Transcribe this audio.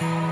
Bye.